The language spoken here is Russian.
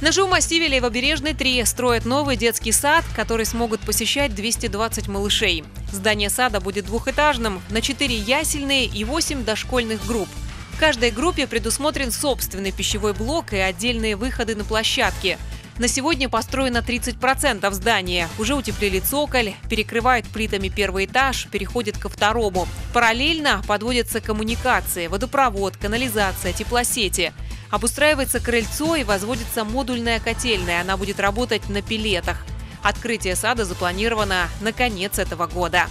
На жилмассиве Левобережный 3 строят новый детский сад, который смогут посещать 220 малышей. Здание сада будет двухэтажным, на 4 ясельные и 8 дошкольных групп. В каждой группе предусмотрен собственный пищевой блок и отдельные выходы на площадки. На сегодня построено 30% здания. Уже утеплили цоколь, перекрывают плитами первый этаж, переходят ко второму. Параллельно подводятся коммуникации, водопровод, канализация, теплосети. Обустраивается крыльцо и возводится модульная котельная. Она будет работать на пилетах. Открытие сада запланировано на конец этого года.